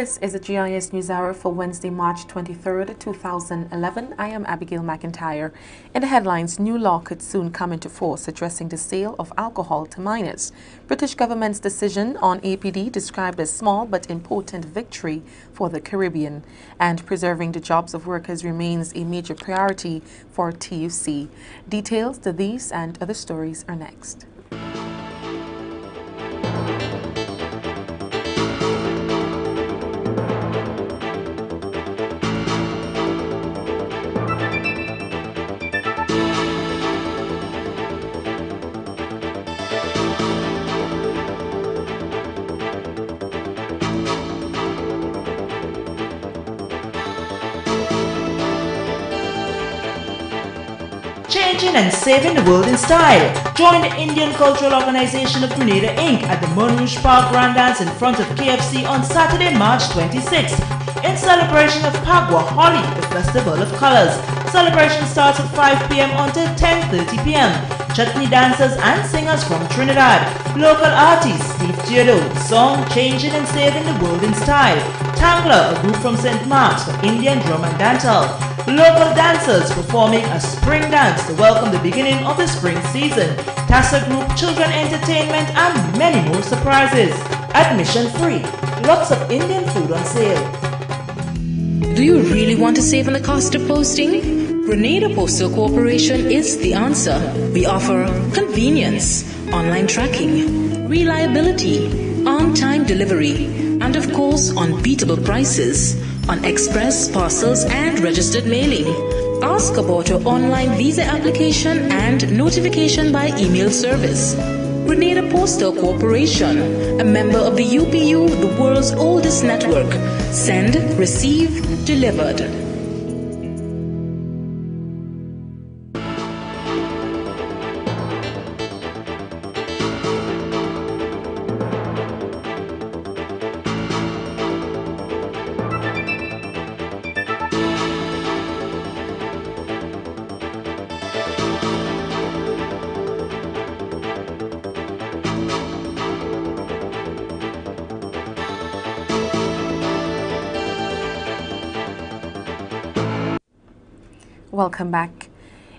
This is a GIS News Hour for Wednesday, March 23rd, 2011. I am Abigail McIntyre. In the headlines, new law could soon come into force addressing the sale of alcohol to minors. British government's decision on APD described as small but important victory for the Caribbean. And preserving the jobs of workers remains a major priority for TUC. Details to these and other stories are next. And saving the world in style. Join the Indian Cultural Organization of Grenada Inc. at the Moon Park Grand Dance in front of KFC on Saturday, March 26th in celebration of Phagwah Holi, the festival of colors. Celebration starts at 5 p.m. until 10.30 p.m. Chutney dancers and singers from Trinidad. Local artists Steve Theodore, song Changing and Saving the World in Style. Tangler, a group from St. Mark's for Indian drum and dancehall. Local dancers performing a spring dance to welcome the beginning of the spring season. Tassa Group, Children Entertainment, and many more surprises. Admission free. Lots of Indian food on sale. Do you really want to save on the cost of posting? Grenada Postal Corporation is the answer. We offer convenience, online tracking, reliability, on time delivery, and of course, unbeatable prices on express parcels and registered mailing. Ask about our online visa application and notification by email service. Grenada Postal Corporation, a member of the UPU, the world's oldest network. Send, receive, delivered. Welcome back.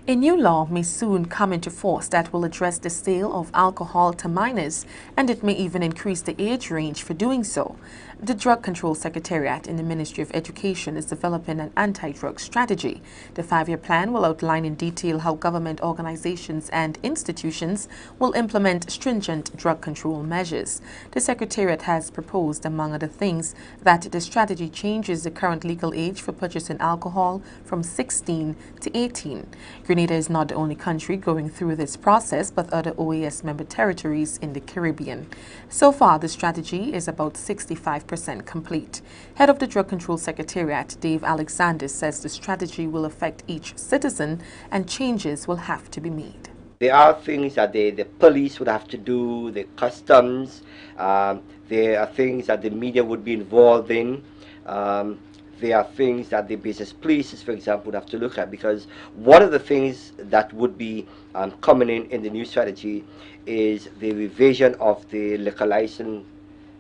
A new law may soon come into force that will address the sale of alcohol to minors, and it may even increase the age range for doing so. The Drug Control Secretariat in the Ministry of Education is developing an anti-drug strategy. The five-year plan will outline in detail how government organizations and institutions will implement stringent drug control measures. The Secretariat has proposed, among other things, that the strategy changes the current legal age for purchasing alcohol from 16 to 18. Grenada is not the only country going through this process, but other OAS member territories in the Caribbean. So far, the strategy is about 65 percent complete. Head of the Drug Control Secretariat, Dave Alexander, says the strategy will affect each citizen and changes will have to be made. There are things that the, the police would have to do, the customs, um, there are things that the media would be involved in. Um, there are things that the business places, for example, would have to look at because one of the things that would be um, coming in in the new strategy is the revision of the liquor license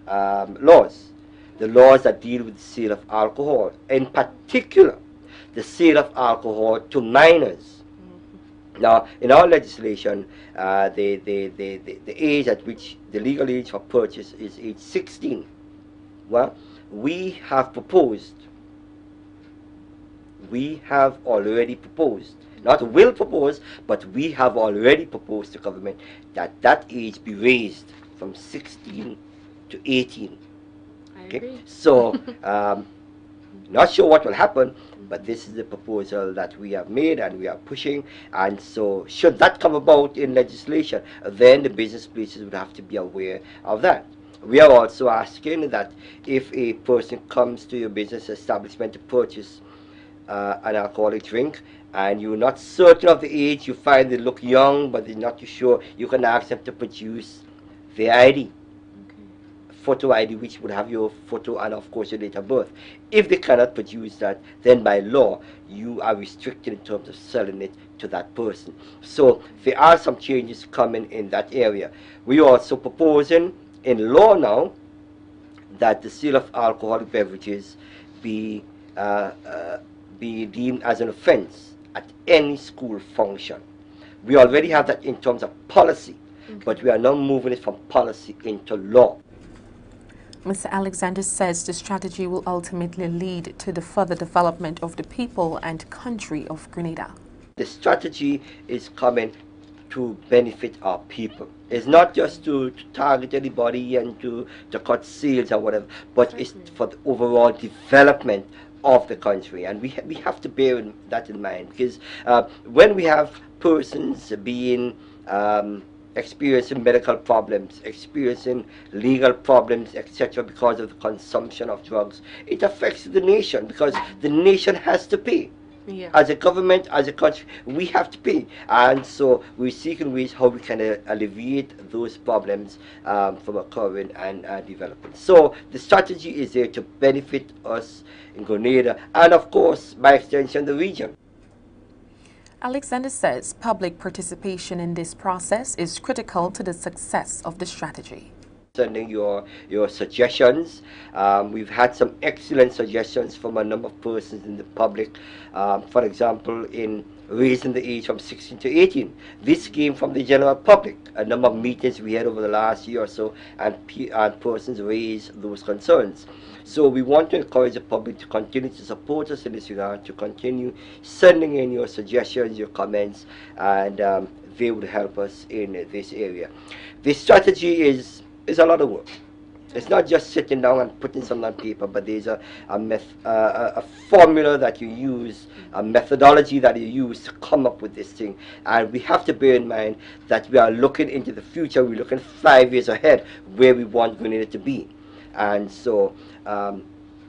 um, laws the laws that deal with the sale of alcohol, in particular, the sale of alcohol to minors. Mm-hmm. Now, in our legislation, uh, the, the, the, the, the age at which the legal age for purchase is age 16. Well, we have proposed, we have already proposed, not will propose, but we have already proposed to government that that age be raised from 16 to 18. Okay, so um, not sure what will happen, but this is the proposal that we have made and we are pushing. And so, should that come about in legislation, then the business places would have to be aware of that. We are also asking that if a person comes to your business establishment to purchase uh, an alcoholic drink and you're not certain of the age, you find they look young but they're not too sure, you can ask them to produce their ID photo ID which would have your photo and of course your date of birth. If they cannot produce that, then by law you are restricted in terms of selling it to that person. So there are some changes coming in that area. We are also proposing in law now that the sale of alcoholic beverages be uh, uh, be deemed as an offense at any school function. We already have that in terms of policy, okay. but we are now moving it from policy into law. Mr. Alexander says the strategy will ultimately lead to the further development of the people and country of Grenada. The strategy is coming to benefit our people. It's not just to, to, target anybody and to, to cut sales or whatever, but it's for the overall development of the country. And we, ha we have to bear that in mind because uh, when we have persons being um, experiencing medical problems, experiencing legal problems, etc., because of the consumption of drugs, it affects the nation because the nation has to pay. Yeah. As a government, as a country, we have to pay. And so we're seeking ways how we can uh, alleviate those problems um, from occurring and uh, developing. So the strategy is there to benefit us in Grenada and, of course, by extension, the region. Alexander says public participation in this process is critical to the success of the strategy sending your your suggestions. Um, we've had some excellent suggestions from a number of persons in the public. Um, for example, in raising the age from 16 to 18. This came from the general public. A number of meetings we had over the last year or so, and, and persons raised those concerns. So we want to encourage the public to continue to support us in this regard, to continue sending in your suggestions, your comments, and um, they would help us in this area. The strategy is it's a lot of work. It's not just sitting down and putting something on paper, but there's a a, meth, uh, a formula that you use, a methodology that you use to come up with this thing. And we have to bear in mind that we are looking into the future. We're looking five years ahead where we want Grenada to be. And so, um,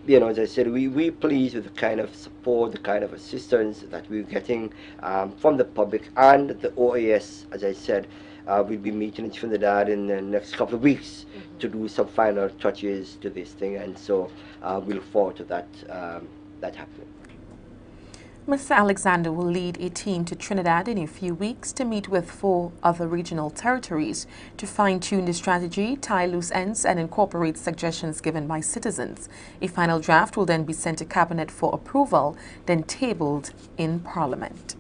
you know, as I said, we, we're pleased with the kind of support, the kind of assistance that we're getting um, from the public and the OAS, as I said, uh, we'll be meeting in Trinidad in the next couple of weeks mm -hmm. to do some final touches to this thing, and so uh, we look forward to that um, that happening. Mr. Alexander will lead a team to Trinidad in a few weeks to meet with four other regional territories to fine-tune the strategy, tie loose ends, and incorporate suggestions given by citizens. A final draft will then be sent to Cabinet for approval, then tabled in Parliament.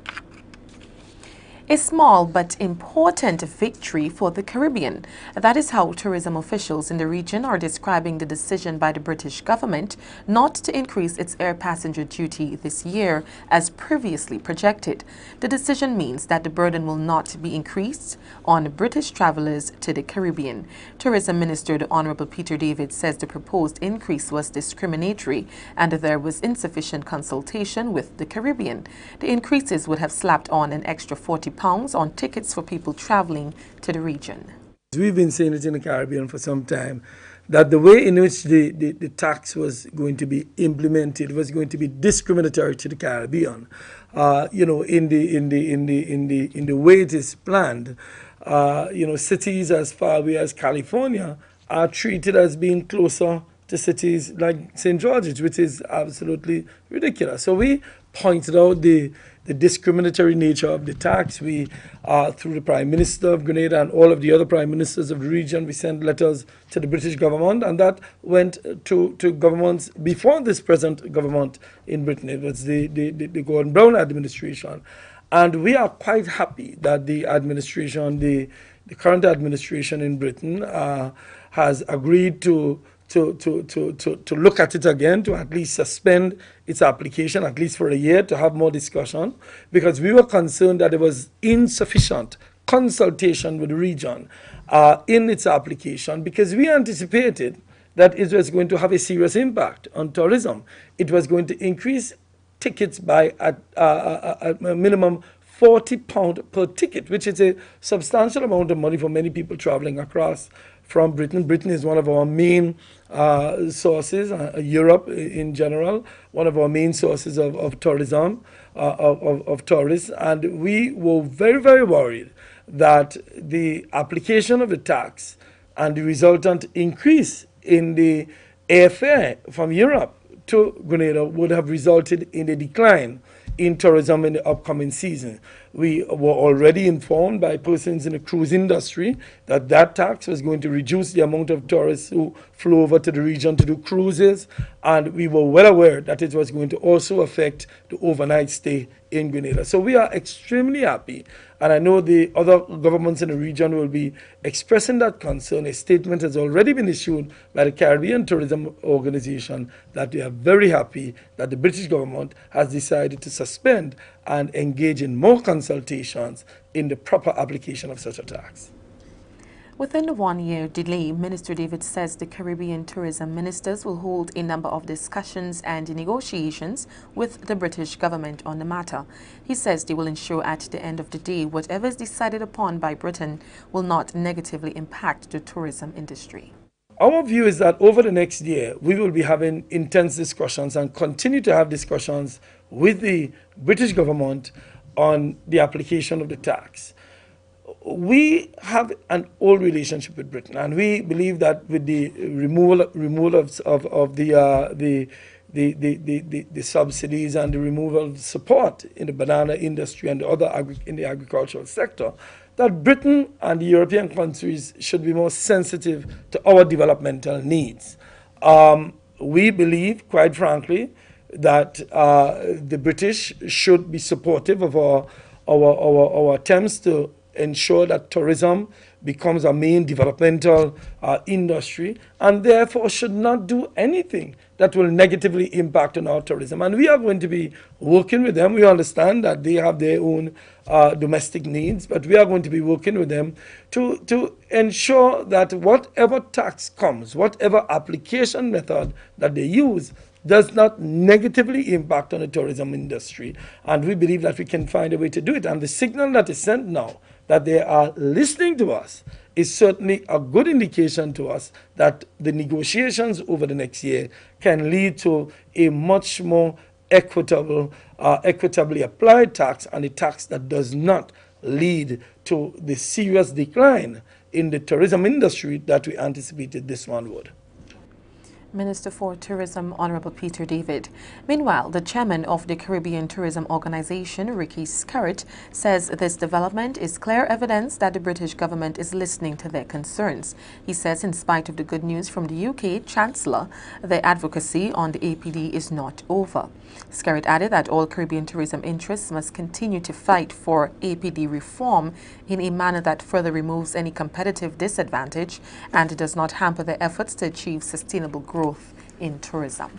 A small but important victory for the Caribbean. That is how tourism officials in the region are describing the decision by the British government not to increase its air passenger duty this year as previously projected. The decision means that the burden will not be increased on British travelers to the Caribbean. Tourism Minister the Honorable Peter David says the proposed increase was discriminatory and there was insufficient consultation with the Caribbean. The increases would have slapped on an extra 40 pounds on tickets for people traveling to the region. We've been saying it in the Caribbean for some time that the way in which the, the, the, tax was going to be implemented was going to be discriminatory to the Caribbean. Uh, you know, in the in the in the in the in the way it is planned, uh, you know, cities as far away as California are treated as being closer to cities like St. George's, which is absolutely ridiculous. So we pointed out the the discriminatory nature of the tax. We, uh, through the Prime Minister of Grenada and all of the other Prime Ministers of the region, we sent letters to the British government, and that went to, to governments before this present government in Britain. It was the, the, the, the Gordon Brown administration. And we are quite happy that the administration, the, the current administration in Britain, uh, has agreed to to, to, to, to, to look at it again, to at least suspend its application, at least for a year, to have more discussion, because we were concerned that there was insufficient consultation with the region uh, in its application, because we anticipated that it was going to have a serious impact on tourism. It was going to increase tickets by a, a, a, a minimum 40 pound per ticket, which is a substantial amount of money for many people traveling across from Britain. Britain is one of our main uh, sources, uh, Europe in general, one of our main sources of, of tourism, uh, of, of, of tourists. And we were very, very worried that the application of the tax and the resultant increase in the airfare from Europe to Grenada would have resulted in a decline in tourism in the upcoming season. We were already informed by persons in the cruise industry that that tax was going to reduce the amount of tourists who flew over to the region to do cruises, and we were well aware that it was going to also affect the overnight stay in Grenada. So we are extremely happy, and I know the other governments in the region will be expressing that concern. A statement has already been issued by the Caribbean Tourism Organization that they are very happy that the British government has decided to suspend and engage in more consultations in the proper application of such a tax. Within the one-year delay, Minister David says the Caribbean tourism ministers will hold a number of discussions and negotiations with the British government on the matter. He says they will ensure at the end of the day whatever is decided upon by Britain will not negatively impact the tourism industry. Our view is that over the next year, we will be having intense discussions and continue to have discussions with the British government on the application of the tax we have an old relationship with Britain, and we believe that with the removal removal of of, of the, uh, the, the, the, the, the, subsidies and the removal of support in the banana industry and the other in the agricultural sector, that Britain and the European countries should be more sensitive to our developmental needs. Um, we believe, quite frankly, that uh, the British should be supportive of our, our, our, our attempts to ensure that tourism becomes a main developmental uh, industry and therefore should not do anything that will negatively impact on our tourism. And we are going to be working with them. We understand that they have their own uh, domestic needs, but we are going to be working with them to, to ensure that whatever tax comes, whatever application method that they use, does not negatively impact on the tourism industry. And we believe that we can find a way to do it. And the signal that is sent now that they are listening to us is certainly a good indication to us that the negotiations over the next year can lead to a much more equitable, uh, equitably applied tax and a tax that does not lead to the serious decline in the tourism industry that we anticipated this one would. Minister for Tourism, Honorable Peter David. Meanwhile, the chairman of the Caribbean Tourism Organization, Ricky Skerritt, says this development is clear evidence that the British government is listening to their concerns. He says in spite of the good news from the UK Chancellor, the advocacy on the APD is not over. Skerritt added that all Caribbean tourism interests must continue to fight for APD reform in a manner that further removes any competitive disadvantage and does not hamper their efforts to achieve sustainable growth in tourism.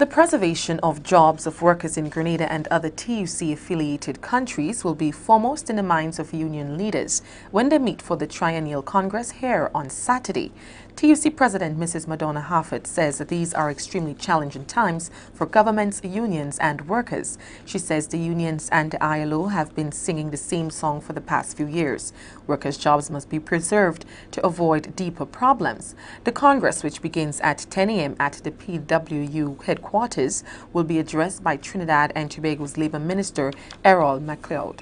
The preservation of jobs of workers in Grenada and other TUC-affiliated countries will be foremost in the minds of union leaders when they meet for the Triennial Congress here on Saturday. TUC President Mrs. Madonna Harford says that these are extremely challenging times for governments, unions and workers. She says the unions and the ILO have been singing the same song for the past few years. Workers' jobs must be preserved to avoid deeper problems. The Congress, which begins at 10 a.m. at the PWU headquarters, will be addressed by Trinidad and Tobago's Labour Minister Errol McLeod.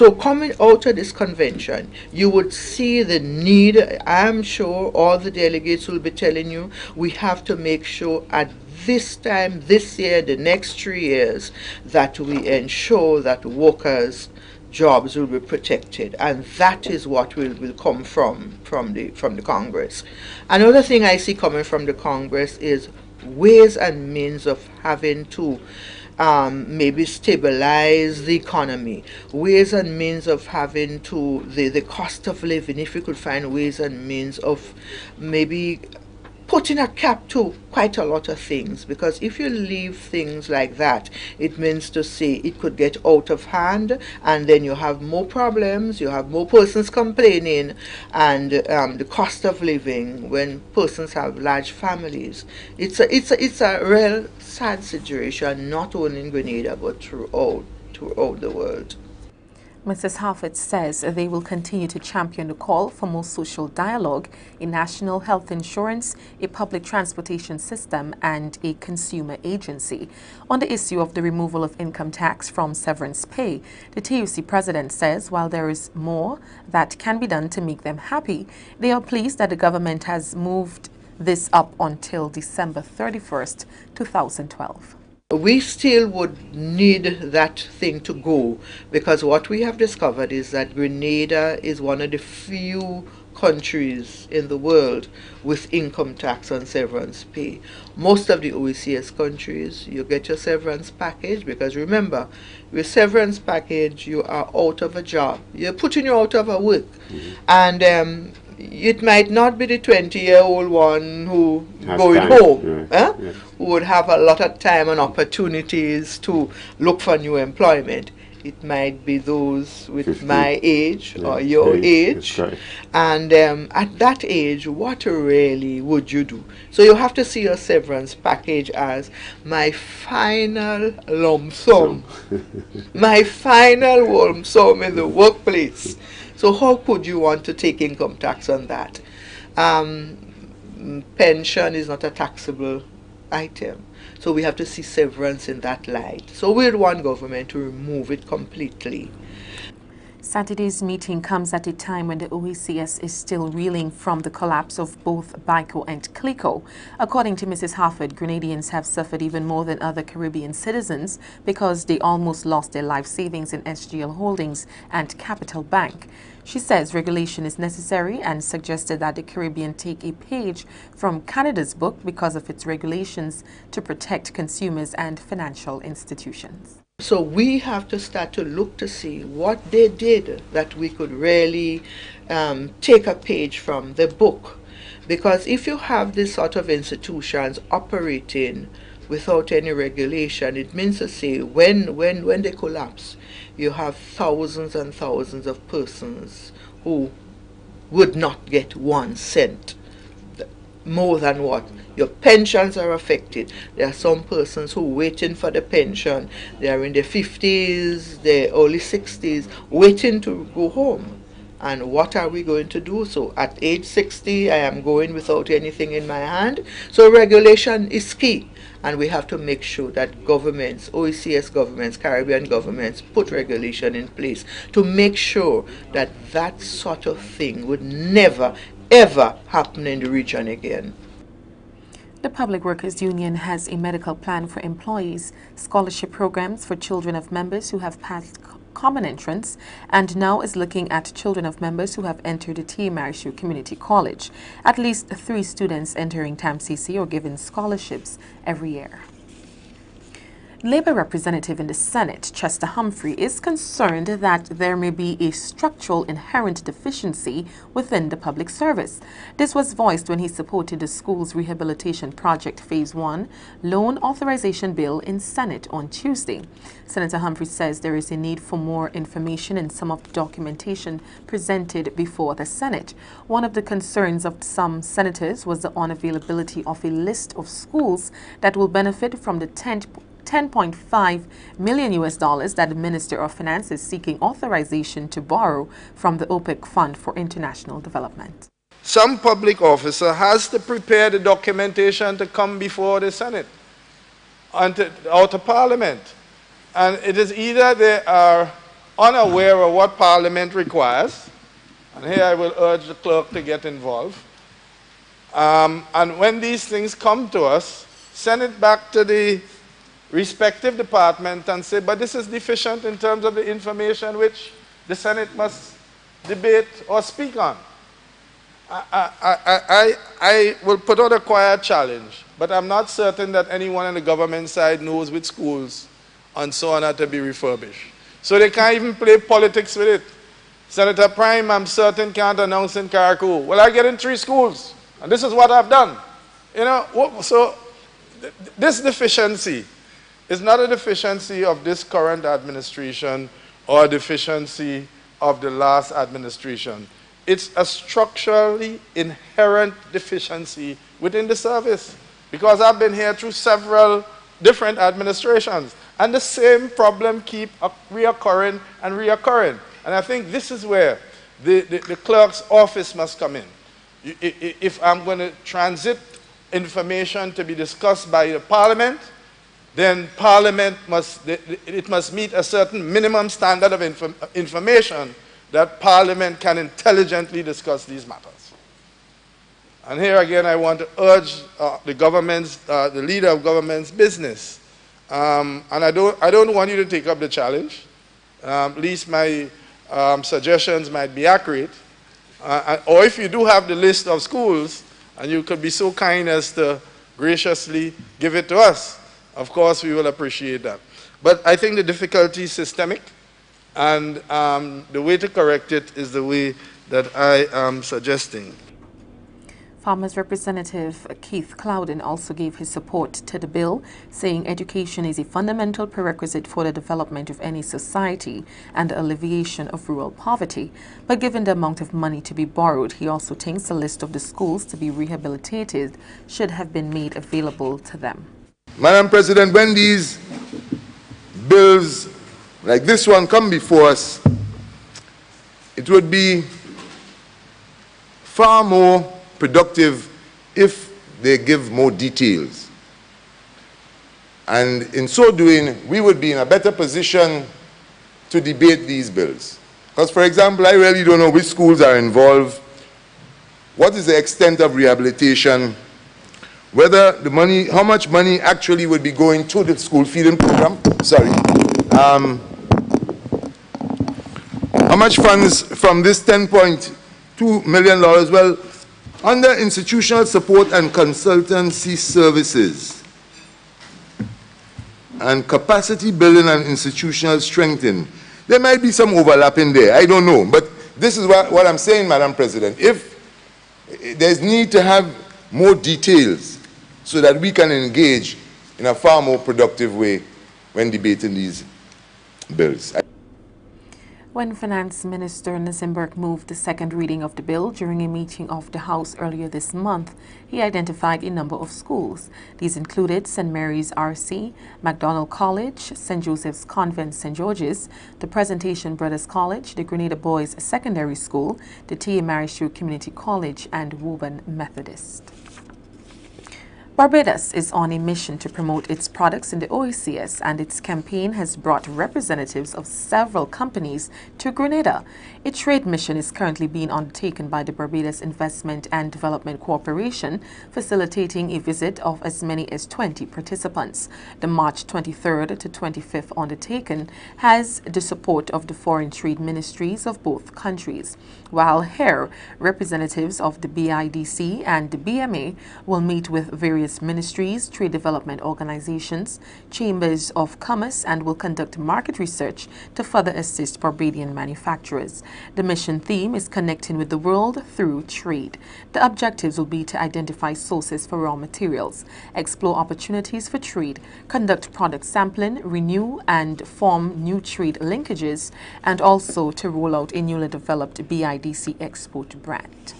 So coming out of this convention, you would see the need, I'm sure all the delegates will be telling you, we have to make sure at this time, this year, the next three years, that we ensure that workers' jobs will be protected. And that is what will, will come from, from, the, from the Congress. Another thing I see coming from the Congress is ways and means of having to um, maybe stabilize the economy, ways and means of having to, the, the cost of living, if we could find ways and means of maybe putting a cap to quite a lot of things because if you leave things like that it means to say it could get out of hand and then you have more problems you have more persons complaining and um, the cost of living when persons have large families. It's a it's a it's a real sad situation not only in Grenada but throughout throughout the world Mrs. Harford says they will continue to champion the call for more social dialogue in national health insurance, a public transportation system, and a consumer agency. On the issue of the removal of income tax from severance pay, the TUC president says while there is more that can be done to make them happy, they are pleased that the government has moved this up until December 31st, 2012. We still would need that thing to go because what we have discovered is that Grenada is one of the few countries in the world with income tax on severance pay. Most of the OECS countries, you get your severance package because remember, with severance package, you are out of a job. You're putting you out of a work. Mm-hmm. And um, it might not be the 20 year old one who Has going time. home yeah. Eh? who would have a lot of time and opportunities to look for new employment it might be those with 50. my age yeah, or your age, age. and um, at that age what really would you do so you have to see your severance package as my final lump sum my final lump sum in the workplace so how could you want to take income tax on that? Um, pension is not a taxable item. So we have to see severance in that light. So we'd want government to remove it completely. Saturday's meeting comes at a time when the OECS is still reeling from the collapse of both BAICO and CLICO. According to Mrs. Harford, Grenadians have suffered even more than other Caribbean citizens because they almost lost their life savings in SGL Holdings and Capital Bank. She says regulation is necessary and suggested that the Caribbean take a page from Canada's book because of its regulations to protect consumers and financial institutions. So we have to start to look to see what they did that we could really um, take a page from the book. Because if you have this sort of institutions operating without any regulation, it means to say when, when, when they collapse, you have thousands and thousands of persons who would not get one cent more than what your pensions are affected. There are some persons who waiting for the pension. They are in their 50s, their early 60s, waiting to go home. And what are we going to do? So at age 60, I am going without anything in my hand. So regulation is key. And we have to make sure that governments, OECS governments, Caribbean governments, put regulation in place to make sure that that sort of thing would never, ever happen in the region again. The Public Workers Union has a medical plan for employees, scholarship programs for children of members who have passed common entrance, and now is looking at children of members who have entered the T. Community College. At least three students entering TAMCC are given scholarships every year. Labour representative in the Senate, Chester Humphrey, is concerned that there may be a structural inherent deficiency within the public service. This was voiced when he supported the school's rehabilitation project phase 1 loan authorization bill in Senate on Tuesday. Senator Humphrey says there is a need for more information in some of the documentation presented before the Senate. One of the concerns of some senators was the unavailability of a list of schools that will benefit from the 10th 10.5 million US dollars that the Minister of Finance is seeking authorization to borrow from the OPEC Fund for International Development. Some public officer has to prepare the documentation to come before the Senate and to, out of Parliament. And it is either they are unaware of what Parliament requires, and here I will urge the clerk to get involved. Um, and when these things come to us, send it back to the respective department and say, but this is deficient in terms of the information which the Senate must debate or speak on. I, I, I, I, will put out a quiet challenge, but I'm not certain that anyone on the government side knows which schools and so on are to be refurbished. So they can't even play politics with it. Senator Prime, I'm certain, can't announce in Carriacou, well, I get in three schools, and this is what I've done. You know, so this deficiency it's not a deficiency of this current administration or a deficiency of the last administration. It's a structurally inherent deficiency within the service because I've been here through several different administrations and the same problem keep reoccurring and reoccurring. And I think this is where the, the, the clerk's office must come in. If I'm going to transit information to be discussed by the parliament, then Parliament must, it must meet a certain minimum standard of inform, information that Parliament can intelligently discuss these matters. And here again, I want to urge uh, the government's, uh, the leader of government's business um, and I don't, I don't want you to take up the challenge. Um, at least my um, suggestions might be accurate. Uh, or if you do have the list of schools, and you could be so kind as to graciously give it to us, of course we will appreciate that. But I think the difficulty is systemic, and um, the way to correct it is the way that I am suggesting. Farmers Representative Keith Clowden also gave his support to the bill, saying education is a fundamental prerequisite for the development of any society and the alleviation of rural poverty. But given the amount of money to be borrowed, he also thinks a list of the schools to be rehabilitated should have been made available to them. Madam President, when these bills like this one come before us, it would be far more productive if they give more details. And in so doing, we would be in a better position to debate these bills. Because, for example, I really don't know which schools are involved, what is the extent of rehabilitation, whether the money, how much money actually would be going to the school feeding program, sorry, um, how much funds from this $10.2 million, well, under institutional support and consultancy services and capacity building and institutional strengthening, there might be some overlap in there. I don't know. But this is what, what I'm saying, Madam President. If there's need to have more details so that we can engage in a far more productive way when debating these bills. When Finance Minister Burke moved the second reading of the bill during a meeting of the House earlier this month, he identified a number of schools. These included St. Mary's RC, McDonald College, St. Joseph's Convent St. George's, the Presentation Brothers College, the Grenada Boys Secondary School, the T.A. Marryshow Community College, and Woburn Methodist. Barbados is on a mission to promote its products in the OECS and its campaign has brought representatives of several companies to Grenada. A trade mission is currently being undertaken by the Barbados Investment and Development Corporation, facilitating a visit of as many as 20 participants. The March 23rd to 25th undertaken has the support of the foreign trade ministries of both countries. While here, representatives of the BIDC and the BMA will meet with various ministries, trade development organizations, chambers of commerce, and will conduct market research to further assist Barbadian manufacturers. The mission theme is connecting with the world through trade. The objectives will be to identify sources for raw materials, explore opportunities for trade, conduct product sampling, renew and form new trade linkages, and also to roll out a newly developed BIDC export brand.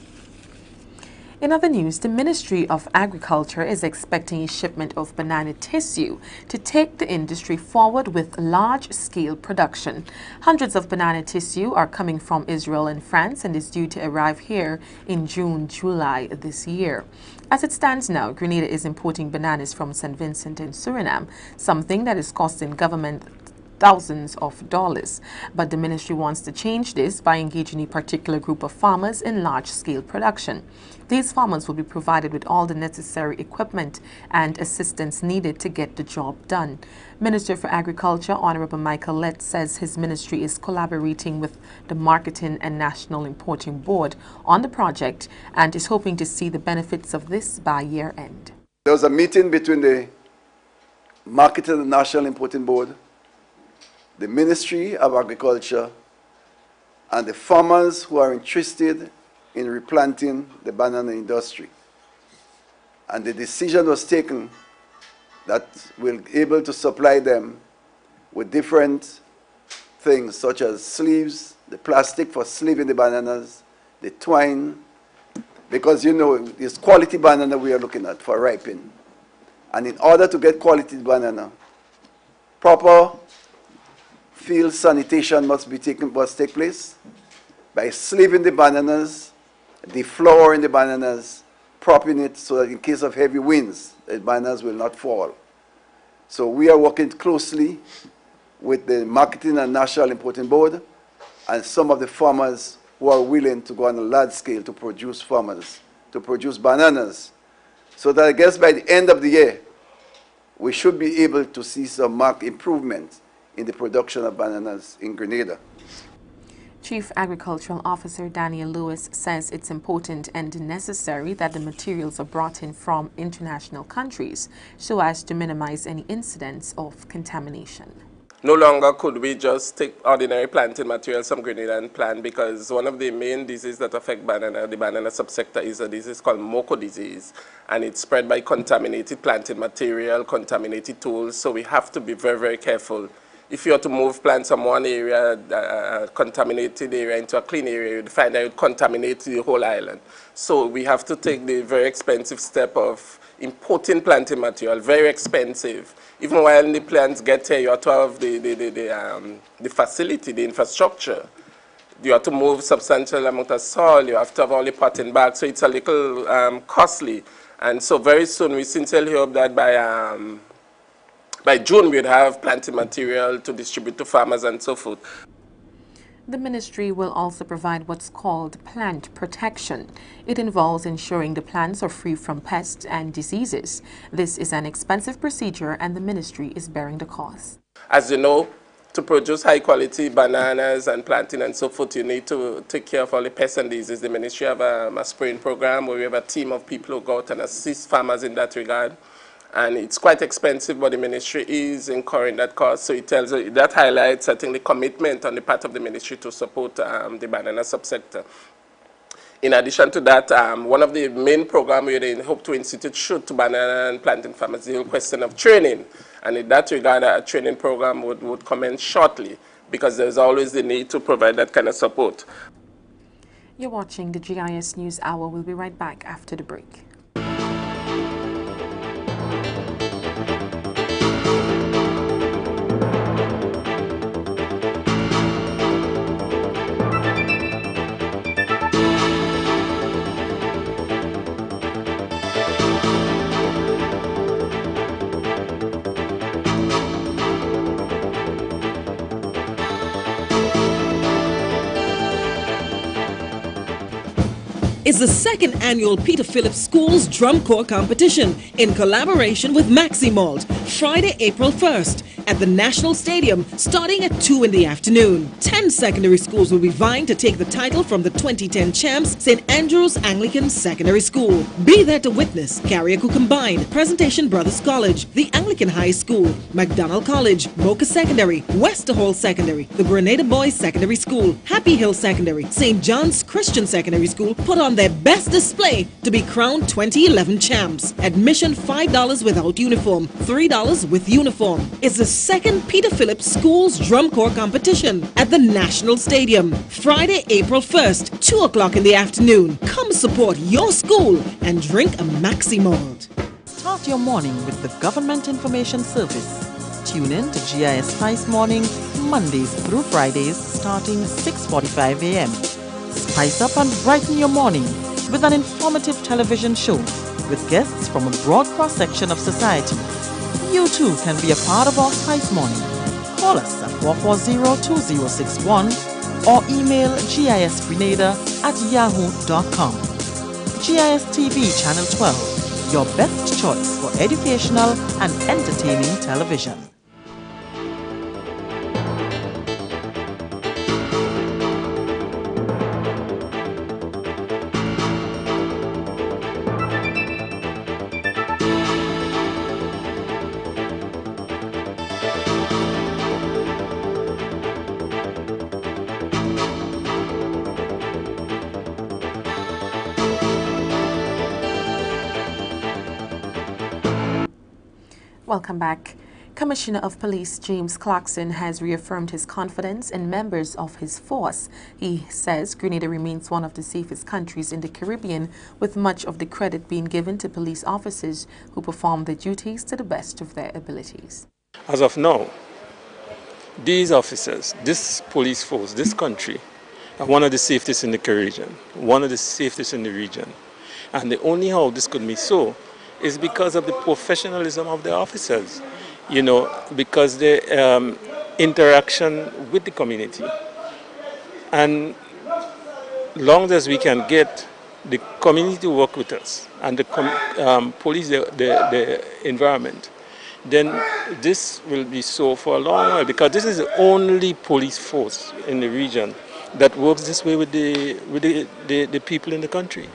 In other news, the Ministry of Agriculture is expecting a shipment of banana tissue to take the industry forward with large-scale production. Hundreds of banana tissue are coming from Israel and France and is due to arrive here in June, July this year. As it stands now, Grenada is importing bananas from St. Vincent and Suriname, something that is costing government thousands of dollars. But the ministry wants to change this by engaging a particular group of farmers in large-scale production. These farmers will be provided with all the necessary equipment and assistance needed to get the job done. Minister for Agriculture, Honorable Michael Lett, says his ministry is collaborating with the Marketing and National Importing Board on the project and is hoping to see the benefits of this by year end. There was a meeting between the Marketing and National Importing Board the Ministry of Agriculture and the farmers who are interested in replanting the banana industry. And the decision was taken that we'll be able to supply them with different things such as sleeves, the plastic for sleeving the bananas, the twine, because you know it's quality banana we are looking at for ripening. And in order to get quality banana, proper field sanitation must be taken must take place by sleeving the bananas, deflowering the bananas, propping it so that in case of heavy winds, the bananas will not fall. So we are working closely with the Marketing and National Importing Board and some of the farmers who are willing to go on a large scale to produce farmers, to produce bananas. So that I guess by the end of the year, we should be able to see some marked improvement in the production of bananas in Grenada. Chief Agricultural Officer Daniel Lewis says it's important and necessary that the materials are brought in from international countries so as to minimize any incidents of contamination. No longer could we just take ordinary planting materials from Grenada and plant because one of the main diseases that affect banana, the banana subsector, is a disease called Moko disease. And it's spread by contaminated planting material, contaminated tools. So we have to be very, very careful if you are to move plants from one area, uh, contaminated area, into a clean area, you'd find that it would contaminate the whole island. So we have to take the very expensive step of importing planting material, very expensive. Even while the plants get here, you have to have the, the, the, the, um, the facility, the infrastructure. You have to move substantial amount of soil, you have to have all the potting bags, so it's a little um, costly. And so very soon, we sincerely hope that by um, by June, we'd have planting material to distribute to farmers and so forth. The ministry will also provide what's called plant protection. It involves ensuring the plants are free from pests and diseases. This is an expensive procedure and the ministry is bearing the cost. As you know, to produce high quality bananas and planting and so forth, you need to take care of all the pests and diseases. The ministry have a, a spraying program where we have a team of people who go out and assist farmers in that regard and it's quite expensive, but the ministry is incurring that cost. So it tells that highlights, I think, the commitment on the part of the ministry to support um, the banana subsector. In addition to that, um, one of the main programs we hope to institute should to banana and planting farmers the whole question of training. And in that regard, a training program would, would commence shortly because there's always the need to provide that kind of support. You're watching the GIS News Hour. We'll be right back after the break. Is the second annual Peter Phillips Schools Drum Corps competition in collaboration with Maximalt, Friday, April 1st at the National Stadium starting at 2 in the afternoon. 10 secondary schools will be vying to take the title from the 2010 champs St. Andrew's Anglican Secondary School. Be there to witness Carriacou Combined, Presentation Brothers College, the Anglican High School, McDonald College, Mocha Secondary, Westerhall Secondary, the Grenada Boys Secondary School, Happy Hill Secondary, St. John's Christian Secondary School put on their best display to be crowned 2011 champs. Admission $5 without uniform, $3 with uniform. It's the second Peter Phillips Schools Drum Corps competition at the National Stadium. Friday, April 1st, 2 o'clock in the afternoon. Come support your school and drink a Maximalt. Start your morning with the Government Information Service. Tune in to GIS Spice Morning Mondays through Fridays starting 6.45 a.m. Spice up and brighten your morning with an informative television show with guests from a broad cross-section of society. You too can be a part of our Spice Morning. Call us at 440-2061 or email gisgrenada at yahoo.com. GIS TV Channel 12, your best choice for educational and entertaining television. Welcome back. Commissioner of Police James Clarkson has reaffirmed his confidence in members of his force. He says Grenada remains one of the safest countries in the Caribbean, with much of the credit being given to police officers who perform their duties to the best of their abilities. As of now, these officers, this police force, this country, are one of the safest in the Caribbean, one of the safest in the region. And the only how this could be so is because of the professionalism of the officers, you know, because the um, interaction with the community. And long as we can get the community to work with us and the um, police the, the, the, environment, then this will be so for a long while because this is the only police force in the region that works this way with the, with the, the, the people in the country.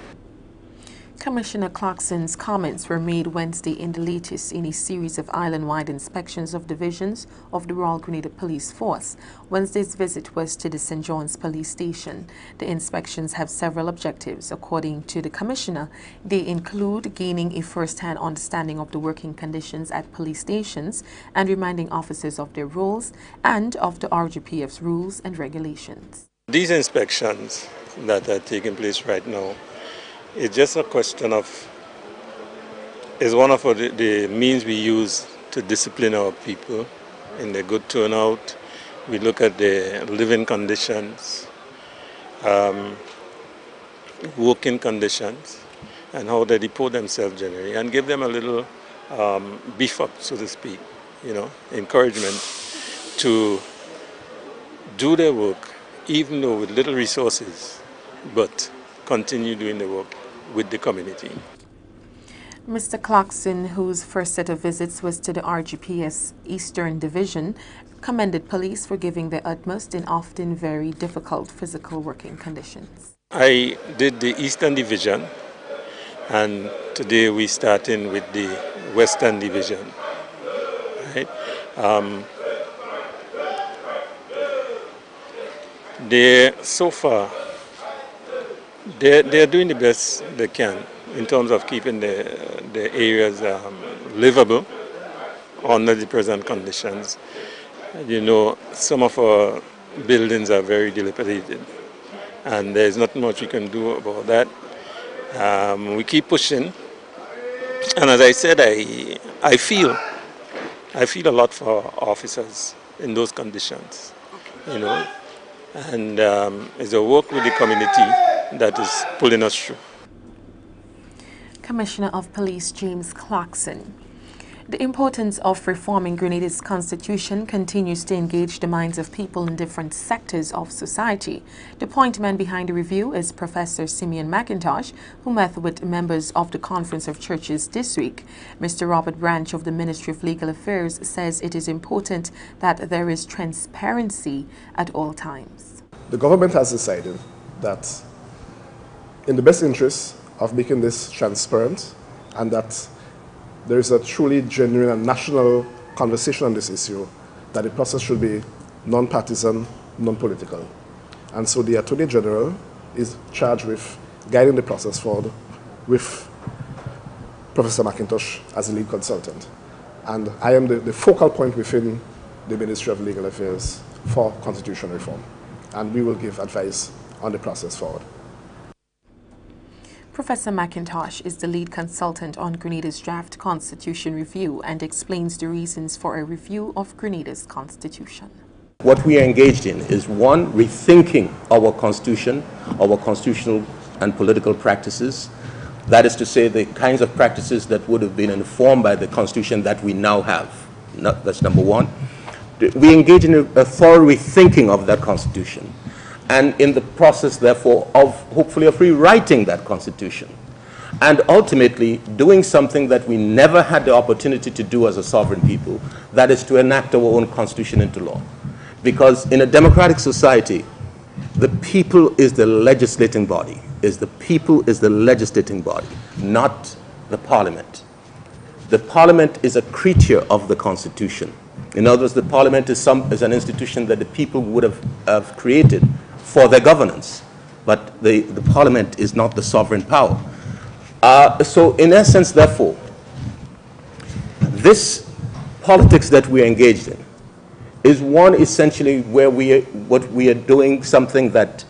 Commissioner Clarkson's comments were made Wednesday in the latest in a series of island-wide inspections of divisions of the Royal Grenada Police Force. Wednesday's visit was to the St. John's Police Station. The inspections have several objectives. According to the Commissioner, they include gaining a first-hand understanding of the working conditions at police stations and reminding officers of their roles and of the RGPF's rules and regulations. These inspections that are taking place right now it's just a question of, it's one of the, means we use to discipline our people in the good turnout. We look at the living conditions, um, working conditions, and how they deport themselves generally, and give them a little um, beef up, so to speak, you know, encouragement to do their work, even though with little resources, but continue doing the work with the community. Mr. Clarkson, whose first set of visits was to the RGPF Eastern Division, commended police for giving their utmost in often very difficult physical working conditions. I did the Eastern Division, and today we start in with the Western Division. Right? Um, they so far they're, they're doing the best they can in terms of keeping the, the areas um, livable under the present conditions. You know, some of our buildings are very dilapidated and there's not much we can do about that. Um, we keep pushing and as I said, I, I feel, I feel a lot for officers in those conditions, you know, and um, it's a work with the community that is pulling us through. Commissioner of Police James Clarkson. The importance of reforming Grenada's constitution continues to engage the minds of people in different sectors of society. The point man behind the review is Professor Simeon McIntosh, who met with members of the Conference of Churches this week. Mr. Robert Branch of the Ministry of Legal Affairs says it is important that there is transparency at all times. The government has decided that in the best interest of making this transparent and that there is a truly genuine and national conversation on this issue, that the process should be non-partisan, non-political. And so the Attorney General is charged with guiding the process forward with Professor McIntosh as a lead consultant. And I am the, the focal point within the Ministry of Legal Affairs for constitutional reform. And we will give advice on the process forward. Professor McIntosh is the lead consultant on Grenada's draft constitution review and explains the reasons for a review of Grenada's constitution. What we are engaged in is one, rethinking our constitution, our constitutional and political practices. That is to say, the kinds of practices that would have been informed by the constitution that we now have. that's number one. We engage in a, a thorough rethinking of that constitution and in the process, therefore, of hopefully of rewriting that constitution. And ultimately, doing something that we never had the opportunity to do as a sovereign people, that is to enact our own constitution into law. Because in a democratic society, the people is the legislating body, is the people is the legislating body, not the parliament. The parliament is a creature of the constitution. In other words, the parliament is, some, is an institution that the people would have, have created for their governance, but the, the parliament is not the sovereign power. Uh, so, in essence, therefore, this politics that we are engaged in is one essentially where we what we are doing something that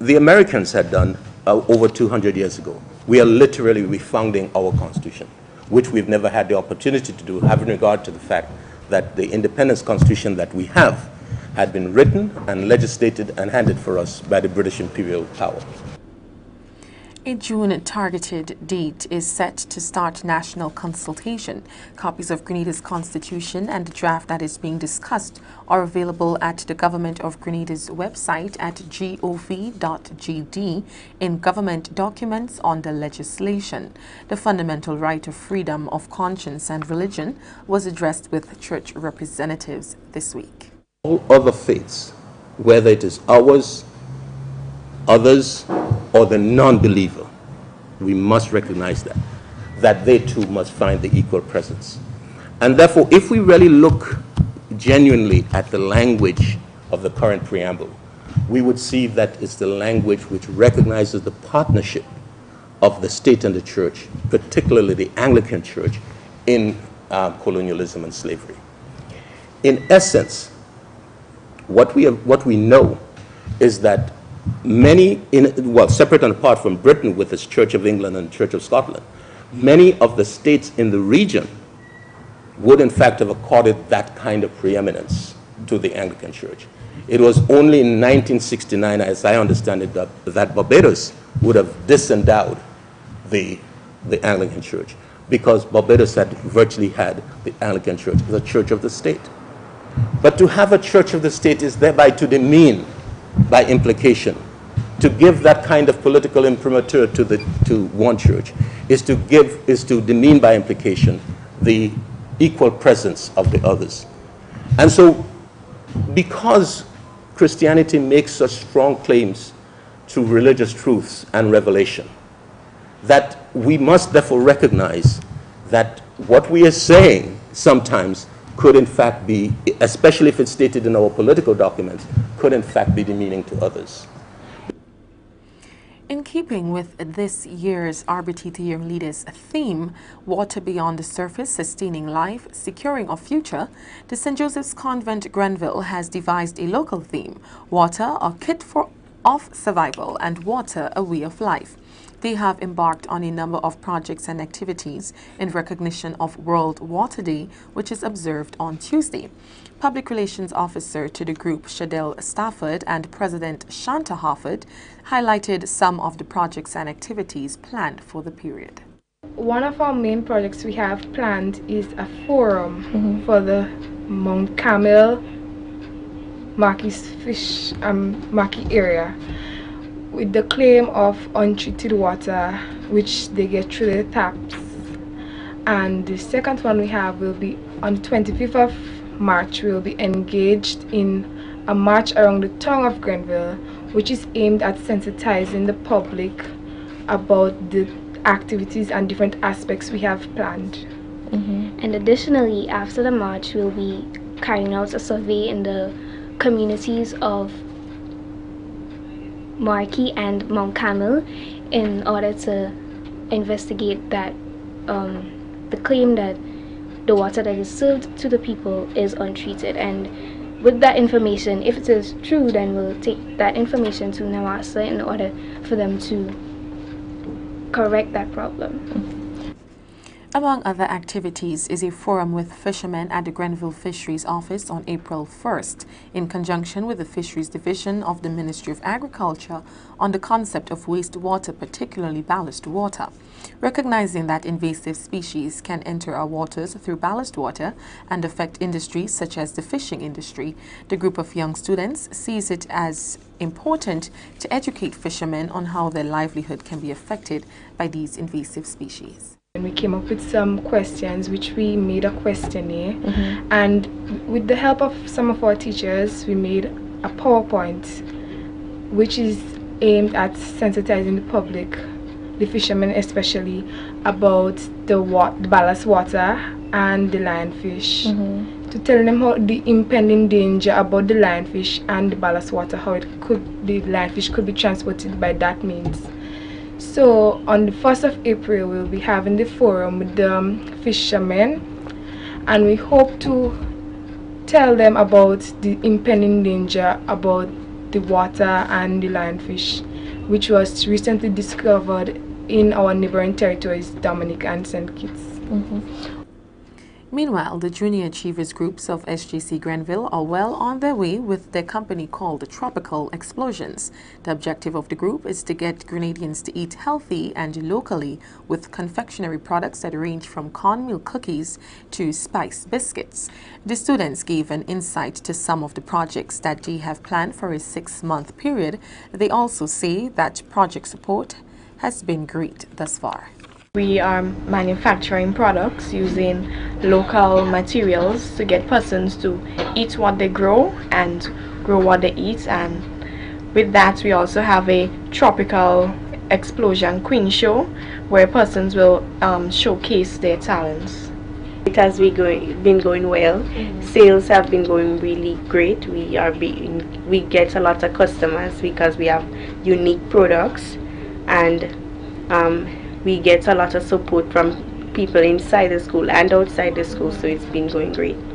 the Americans had done uh, over 200 years ago. We are literally refounding our constitution, which we've never had the opportunity to do, having regard to the fact that the independence constitution that we have had been written and legislated and handed for us by the British imperial power. A June targeted date is set to start national consultation. Copies of Grenada's constitution and the draft that is being discussed are available at the Government of Grenada's website at gov.gd in government documents on the legislation. The fundamental right of freedom of conscience and religion was addressed with church representatives this week. All other faiths, whether it is ours, others, or the non-believer. We must recognize that, that they too must find the equal presence. And therefore, if we really look genuinely at the language of the current preamble, we would see that it's the language which recognizes the partnership of the state and the church, particularly the Anglican Church, in uh, colonialism and slavery. In essence, what we, have, what we know is that many, in, well, separate and apart from Britain with its Church of England and Church of Scotland, many of the states in the region would in fact have accorded that kind of preeminence to the Anglican Church. It was only in 1969, as I understand it, that, that Barbados would have disendowed the, the Anglican Church because Barbados had virtually had the Anglican Church a church of the state. But to have a church of the state is thereby to demean by implication. To give that kind of political imprimatur to, the, to one church is to give, is to demean by implication the equal presence of the others. And so, because Christianity makes such strong claims to religious truths and revelation, that we must therefore recognize that what we are saying sometimes could in fact be, especially if it's stated in our political documents, could in fact be demeaning to others. In keeping with this year's RBTT Leaders theme, Water Beyond the Surface, Sustaining Life, Securing Our Future, the St. Joseph's Convent Grenville has devised a local theme, Water, a kit for of survival and water, a way of life. They have embarked on a number of projects and activities in recognition of World Water Day, which is observed on Tuesday. Public Relations Officer to the group, Shadell Stafford, and President Shanta Harford highlighted some of the projects and activities planned for the period. One of our main projects we have planned is a forum mm -hmm. for the Mount Carmel Marquis Fish um, Marquis area with the claim of untreated water which they get through the taps and the second one we have will be on 25th of March we will be engaged in a march around the town of Grenville which is aimed at sensitizing the public about the activities and different aspects we have planned. Mm -hmm. And additionally, after the march, we'll be carrying out a survey in the communities of Marquis and Mount Carmel in order to investigate that um, the claim that the water that is served to the people is untreated and with that information if it is true then we'll take that information to NAWASA in order for them to correct that problem. Among other activities is a forum with fishermen at the Grenville Fisheries Office on April 1st in conjunction with the Fisheries Division of the Ministry of Agriculture on the concept of wastewater, particularly ballast water. Recognizing that invasive species can enter our waters through ballast water and affect industries such as the fishing industry, the group of young students sees it as important to educate fishermen on how their livelihood can be affected by these invasive species. And we came up with some questions which we made a questionnaire mm -hmm. and with the help of some of our teachers we made a PowerPoint which is aimed at sensitizing the public, the fishermen especially, about the, wa the ballast water and the lionfish. Mm -hmm. To tell them how the impending danger about the lionfish and the ballast water, how it could the lionfish could be transported by that means. So on the 1st of April, we'll be having the forum with the um, fishermen and we hope to tell them about the impending danger about the water and the lionfish, which was recently discovered in our neighboring territories, Dominica and St. Kitts. Mm -hmm. Meanwhile, the junior achievers groups of SJC Grenville are well on their way with their company called Tropical Explosions. The objective of the group is to get Grenadians to eat healthy and locally with confectionery products that range from cornmeal cookies to spice biscuits. The students gave an insight to some of the projects that they have planned for a six-month period. They also say that project support has been great thus far. We are manufacturing products using local materials to get persons to eat what they grow and grow what they eat and with that we also have a tropical explosion queen show where persons will um, showcase their talents. It has been going, been going well. Mm-hmm. Sales have been going really great. We are being, we get a lot of customers because we have unique products and um, we get a lot of support from people inside the school and outside the school, so it's been going great.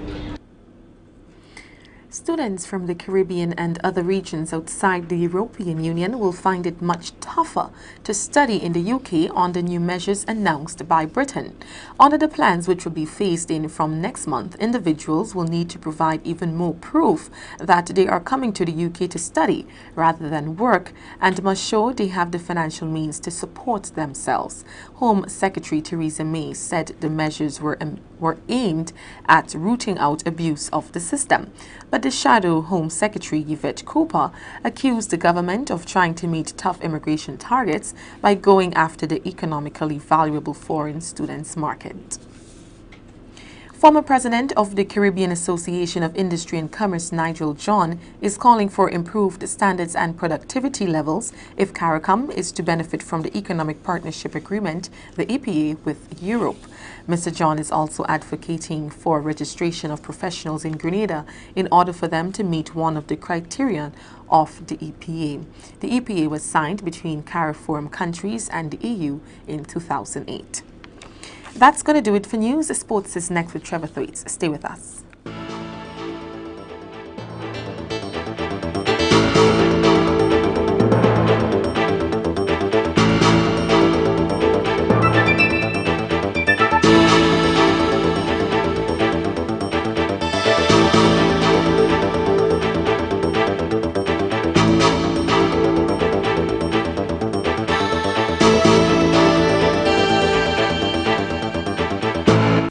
Students from the Caribbean and other regions outside the European Union will find it much tougher to study in the UK under new measures announced by Britain. Under the plans which will be phased in from next month, individuals will need to provide even more proof that they are coming to the UK to study rather than work and must show they have the financial means to support themselves. Home Secretary Theresa May said the measures were, were aimed at rooting out abuse of the system. But the Shadow Home Secretary Yvette Cooper accused the government of trying to meet tough immigration targets by going after the economically valuable foreign students market. Former President of the Caribbean Association of Industry and Commerce, Nigel John, is calling for improved standards and productivity levels if CARICOM is to benefit from the Economic Partnership Agreement, the EPA, with Europe. Mr. John is also advocating for registration of professionals in Grenada in order for them to meet one of the criteria of the EPA. The EPA was signed between CARIFORUM countries and the EU in 2008. That's going to do it for news. Sports is next with Trevor Thwaites. Stay with us.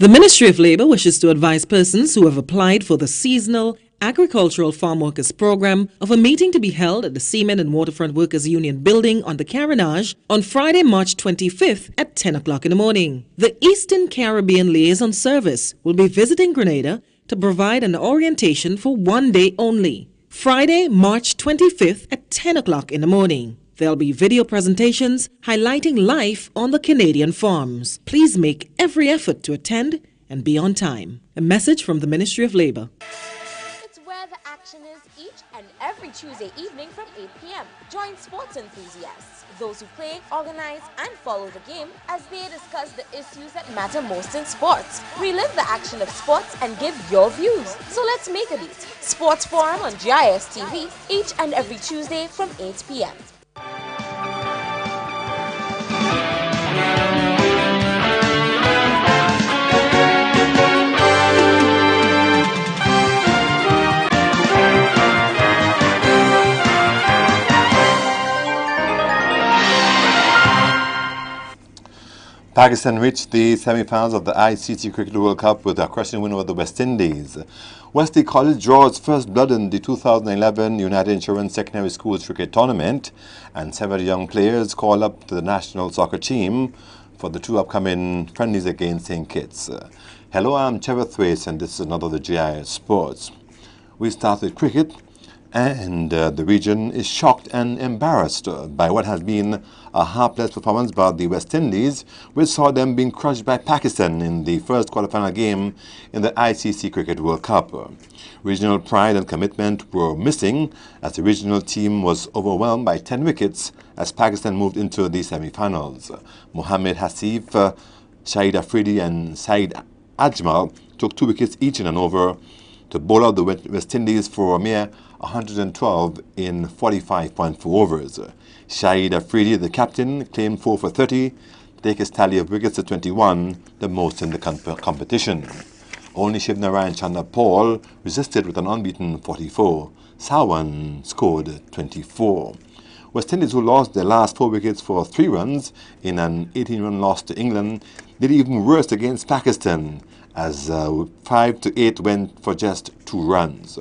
The Ministry of Labour wishes to advise persons who have applied for the seasonal Agricultural Farm Workers Program of a meeting to be held at the Seamen and Waterfront Workers Union building on the Carenage on Friday, March 25th at 10 o'clock in the morning. The Eastern Caribbean Liaison Service will be visiting Grenada to provide an orientation for one day only. Friday, March 25th at 10 o'clock in the morning. There'll be video presentations highlighting life on the Canadian farms. Please make every effort to attend and be on time. A message from the Ministry of Labour. It's where the action is each and every Tuesday evening from 8 p.m. Join sports enthusiasts, those who play, organize, and follow the game as they discuss the issues that matter most in sports. Relive the action of sports and give your views. So let's make a date. Sports Forum on GIS TV each and every Tuesday from 8 p.m. Pakistan reached the semi-finals of the ICC Cricket World Cup with a crushing win over the West Indies. Wesley College draws first blood in the 2011 United Insurance Secondary Schools Cricket Tournament and several young players call up to the national soccer team for the two upcoming friendlies against St. Kitts. Hello, I'm Trevor Thwaites and this is another of the GIS Sports. We start with cricket and uh, the region is shocked and embarrassed by what has been a heartless performance by the West Indies, which saw them being crushed by Pakistan in the first quarterfinal game in the ICC Cricket World Cup. Regional pride and commitment were missing as the regional team was overwhelmed by 10 wickets as Pakistan moved into the semi-finals. Mohammad Hafeez, uh, Shahid Afridi and Saeed Ajmal took two wickets each in an over to bowl out the West Indies for a mere 112 in 45.4 overs. Shahid Afridi, the captain, claimed 4 for 30, to take his tally of wickets to 21, the most in the comp competition. Only Shivnarine Chanderpaul resisted with an unbeaten 44. Sarwan scored 24. West Indies, who lost their last four wickets for three runs in an 18-run loss to England, did even worse against Pakistan, as uh, 5 to 8 went for just two runs.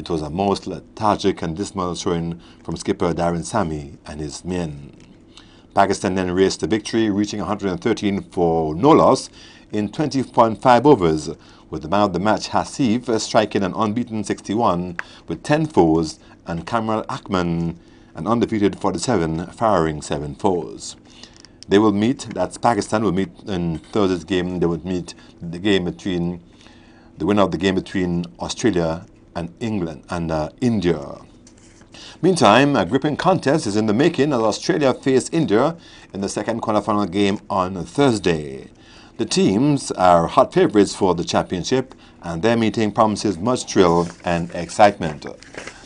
It was a most lethargic and dismal showing from skipper Darren Sammy and his men. Pakistan then raced to victory, reaching 113 for no loss in 20.5 overs, with the man of the match Hafeez striking an unbeaten 61 with 10 fours and Kamran Akmal an undefeated 47 firing 7 fours. They will meet, that's Pakistan will meet in Thursday's game, they will meet the game between, the winner of the game between Australia and England and uh, India. Meantime, a gripping contest is in the making as Australia face India in the second quarterfinal game on Thursday. The teams are hot favourites for the championship and their meeting promises much thrill and excitement.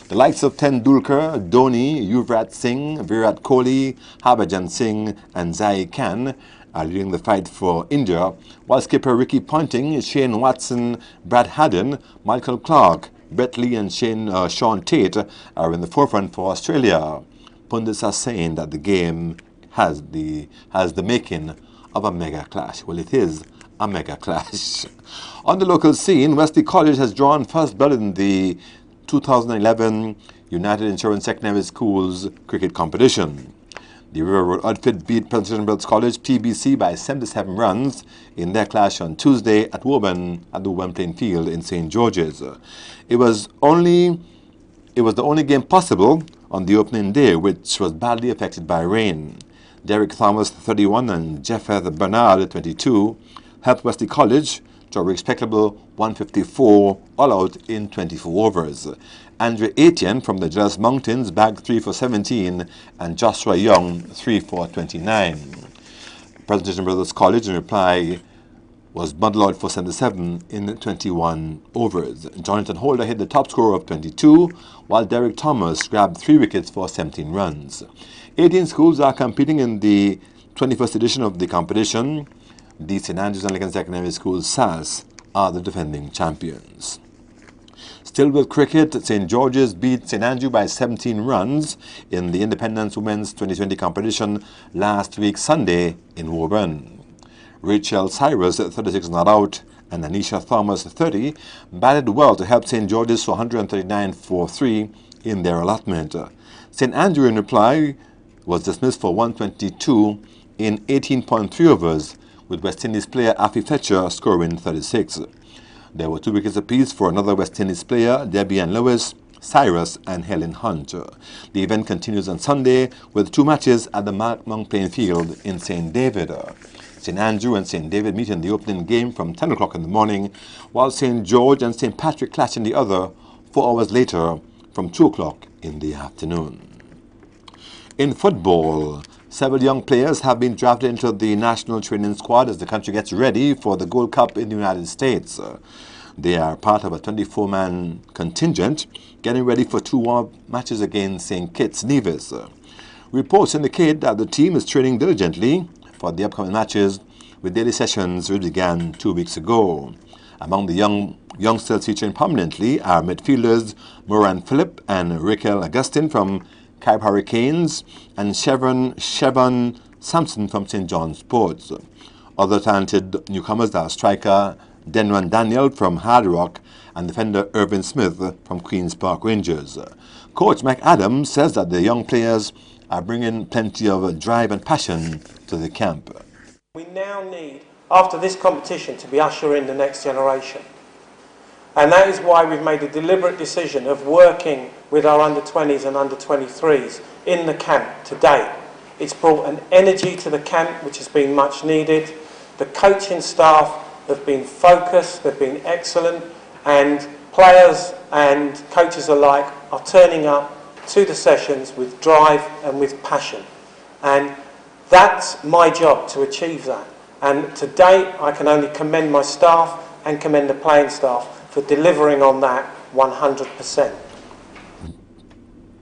The likes of Tendulkar, Dhoni, Yuvraj Singh, Virat Kohli, Harbhajan Singh and Zaheer Khan are leading the fight for India, while skipper Ricky Ponting, Shane Watson, Brad Haddin, Michael Clarke, Brett Lee and Shane, uh, Shaun Tait are in the forefront for Australia. Pundits are saying that the game has the, has the making of a mega clash. Well, it is a mega clash. On the local scene, Wesley College has drawn first blood in the 2011 United Insurance Secondary Schools cricket competition. The River Road outfit beat Presentation Brothers College PBC by 77 runs in their clash on Tuesday at Woburn at the Woburn playing field in St. George's. It was only it was the only game possible on the opening day, which was badly affected by rain. Derek Thomas, 31, and Jepheth Bernard, 22, helped Wesley College to a respectable 154 all out in 24 overs. Andre Etienne from the Jealous Mountains bagged 3 for 17 and Joshua Young 3 for 29. Presentation Brothers College in reply was bundled out for 77 in 21 overs. Jonathan Holder hit the top score of 22, while Derek Thomas grabbed three wickets for 17 runs. 18 schools are competing in the 21st edition of the competition. The St. Andrews Anglican Secondary School SAS are the defending champions. Still with cricket, St. George's beat St. Andrew by 17 runs in the Independence Women's 2020 competition last week Sunday in Woburn. Rachel Cyrus, 36 not out, and Anisha Thomas, 30, batted well to help St. George's to 139 for 3 in their allotment. St. Andrew, in reply, was dismissed for 122 in 18.3 overs, with West Indies player Afy Fletcher scoring 36. There were two wickets apiece for another West Indies player, Debbie Ann Lewis, Cyrus and Helen Hunter. The event continues on Sunday with two matches at the Mark Monk playing field in St. David. St. Andrew and St. David meet in the opening game from 10 o'clock in the morning, while St. George and St. Patrick clash in the other four hours later from 2 o'clock in the afternoon. In football, several young players have been drafted into the national training squad as the country gets ready for the Gold Cup in the United States. They are part of a 24-man contingent getting ready for two more matches against St. Kitts Nevis. Reports indicate that the team is training diligently for the upcoming matches with daily sessions which began two weeks ago. Among the young youngsters featuring prominently are midfielders Moran Phillip and Raquel Augustin from Carib Hurricanes, and Chevron, Chevron Sampson from St. John's Sports. Other talented newcomers are striker Denron Daniel from Hard Rock and defender Irvin Smith from Queen's Park Rangers. Coach Mike Adams says that the young players are bringing plenty of drive and passion to the camp. We now need, after this competition, to be ushering in the next generation. And that is why we've made a deliberate decision of working with our under 20s and under 23s in the camp today. It's brought an energy to the camp which has been much needed. The coaching staff have been focused, they've been excellent, and players and coaches alike are turning up to the sessions with drive and with passion. And that's my job to achieve that. And today I can only commend my staff and commend the playing staff for delivering on that 100%.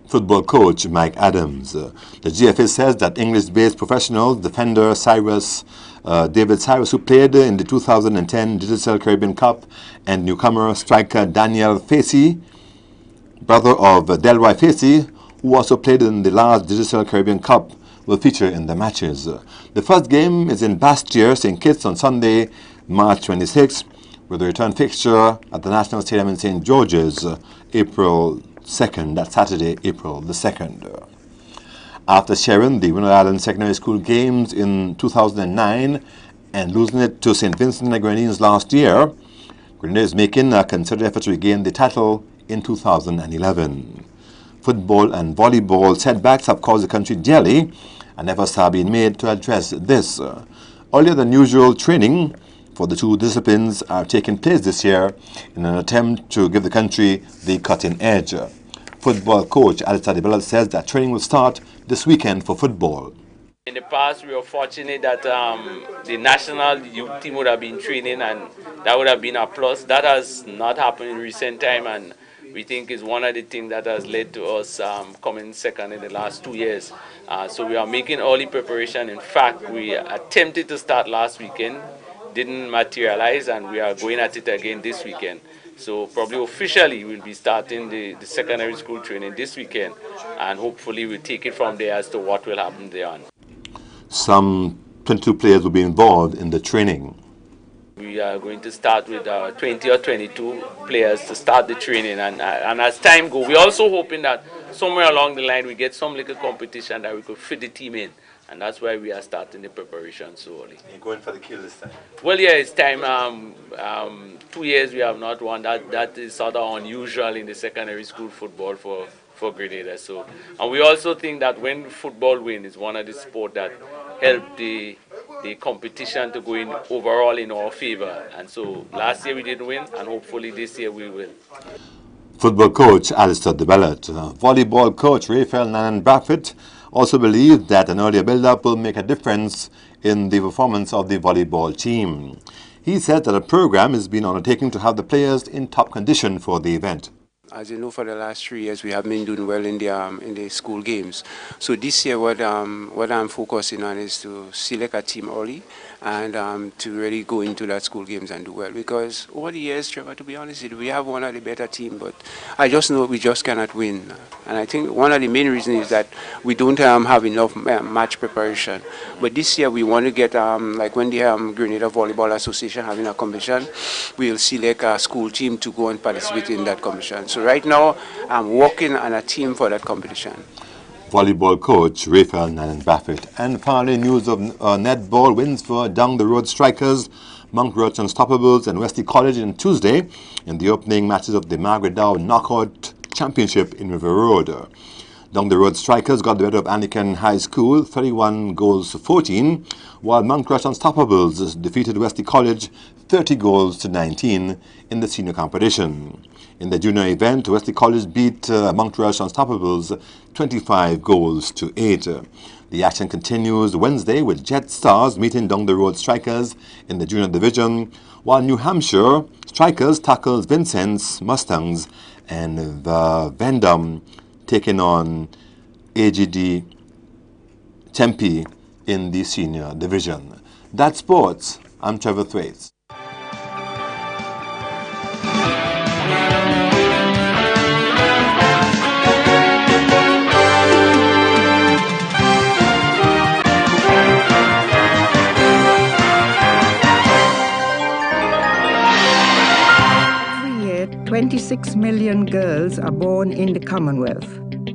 Football coach Mike Adams. Uh, the GFA says that English based professional defender Cyrus uh, David Cyrus, who played in the 2010 Digicel Caribbean Cup, and newcomer striker Daniel Facey, brother of Delroy Facey, who also played in the last Digicel Caribbean Cup, will feature in the matches. The first game is in Basseterre, St. Kitts on Sunday, March 26, with a return fixture at the National Stadium in St. George's, uh, April 2nd, that Saturday, April the 2nd. After sharing the Windward Island Secondary School games in 2009 and losing it to St. Vincent and the Grenadines last year, Grenada is making a concerted effort to regain the title in 2011. Football and volleyball setbacks have caused the country dearly, and efforts have been made to address this. Earlier than usual training for the two disciplines are taking place this year in an attempt to give the country the cutting edge. Football coach Alistair DeBello says that training will start this weekend for football. In the past, we were fortunate that um, the national youth team would have been training and that would have been a plus. That has not happened in recent time and we think is one of the things that has led to us um, coming second in the last two years. Uh, so we are making early preparation. In fact, we attempted to start last weekend, didn't materialize, and we are going at it again this weekend. So probably officially we'll be starting the, the secondary school training this weekend and hopefully we'll take it from there as to what will happen there on. Some 22 players will be involved in the training. We are going to start with uh, 20 or 22 players to start the training and, uh, and as time goes, we're also hoping that somewhere along the line we get some little competition that we could fit the team in and that's why we are starting the preparation so early. You're going for the kill this time? Well, yeah, it's time. Um, um, two years we have not won. That that is sort of unusual in the secondary school football for for Grenada. So, and we also think that when football win is one of the sport that help the the competition to go in overall in our favor. And so last year we didn't win, and hopefully this year we will. Football coach Alistair DeBellet, uh, volleyball coach Raphael Nanan Braffett also believed that an earlier build-up will make a difference in the performance of the volleyball team. He said that a program has been undertaken to have the players in top condition for the event. As you know, for the last three years, we have been doing well in the um, in the school games. So this year, what um, what I'm focusing on is to select a team early and um, to really go into that school games and do well. Because over the years, Trevor, to be honest, we have one of the better team, but I just know we just cannot win. And I think one of the main reasons is that we don't um, have enough uh, match preparation. But this year, we want to get um, like when the um, Grenada Volleyball Association having a competition, we'll select a school team to go and participate in that competition. So right now, I'm working on a team for that competition volleyball coach Raphael Nanan Braffett. And finally, news of uh, netball wins for down the road strikers. Mount Roach Unstoppables and Wesley College on Tuesday in the opening matches of the Margaret Dow Knockout Championship in River Road. Down the road strikers got the better of Anglican High School, 31 goals to 14, while Mount Rush Unstoppables defeated Wesley College 30 goals to 19 in the senior competition. In the junior event, Wesley College beat uh, Mount Rush Unstoppables 25 goals to 8. The action continues Wednesday with Jet Stars meeting down the road strikers in the junior division, while New Hampshire strikers tackles Vincent's Mustangs and the Vendome taking on AGD Tempe in the senior division. That's sports. I'm Trevor Thwaites. 26 million girls are born in the Commonwealth.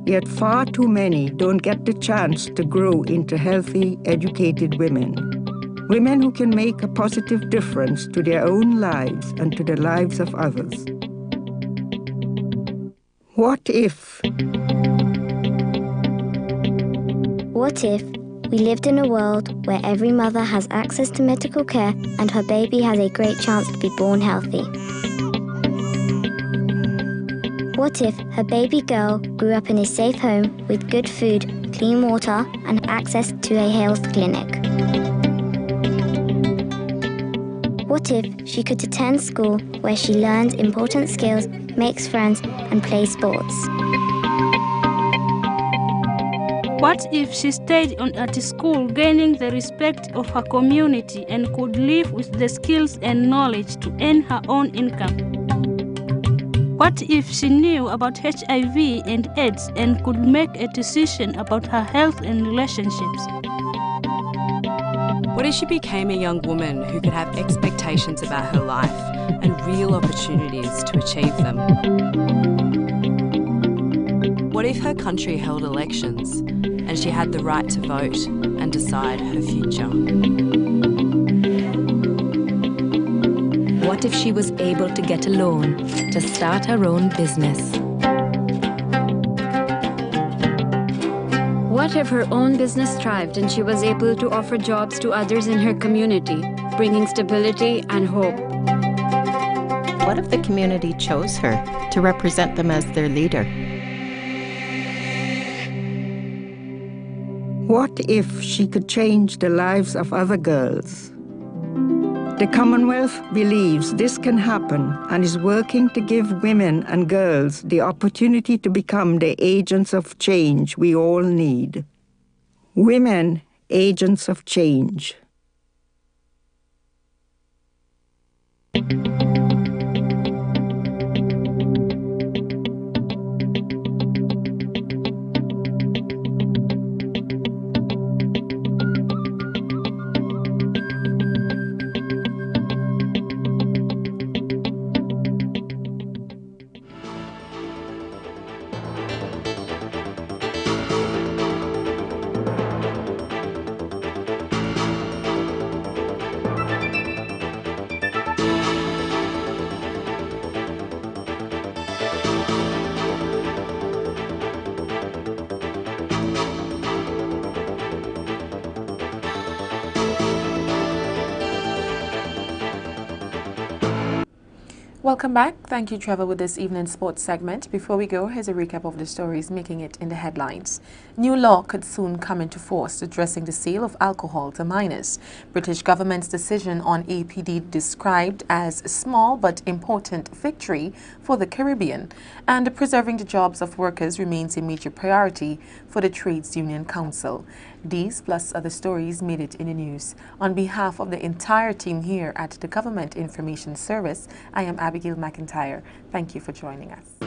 Yet far too many don't get the chance to grow into healthy, educated women. Women who can make a positive difference to their own lives and to the lives of others. What if? What if we lived in a world where every mother has access to medical care and her baby has a great chance to be born healthy? What if her baby girl grew up in a safe home with good food, clean water, and access to a health clinic? What if she could attend school where she learns important skills, makes friends, and plays sports? What if she stayed on at school, gaining the respect of her community and could live with the skills and knowledge to earn her own income? What if she knew about HIV and AIDS and could make a decision about her health and relationships? What if she became a young woman who could have expectations about her life and real opportunities to achieve them? What if her country held elections and she had the right to vote and decide her future? What if she was able to get a loan to start her own business? What if her own business thrived and she was able to offer jobs to others in her community, bringing stability and hope? What if the community chose her to represent them as their leader? What if she could change the lives of other girls? The Commonwealth believes this can happen and is working to give women and girls the opportunity to become the agents of change we all need. Women, agents of change. Welcome back. Thank you, Trevor, with this evening's sports segment. Before we go, here's a recap of the stories making it in the headlines. New law could soon come into force addressing the sale of alcohol to minors. British government's decision on APD described as a small but important victory for the Caribbean and preserving the jobs of workers remains a major priority for the Trades Union Council. These plus other stories made it in the news. On behalf of the entire team here at the Government Information Service, I am Abigail McIntyre. Thank you for joining us.